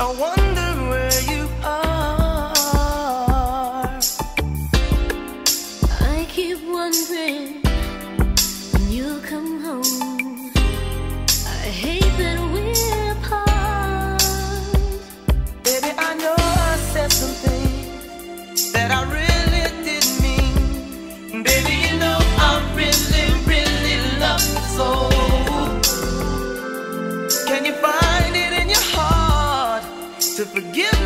I wonder to forgive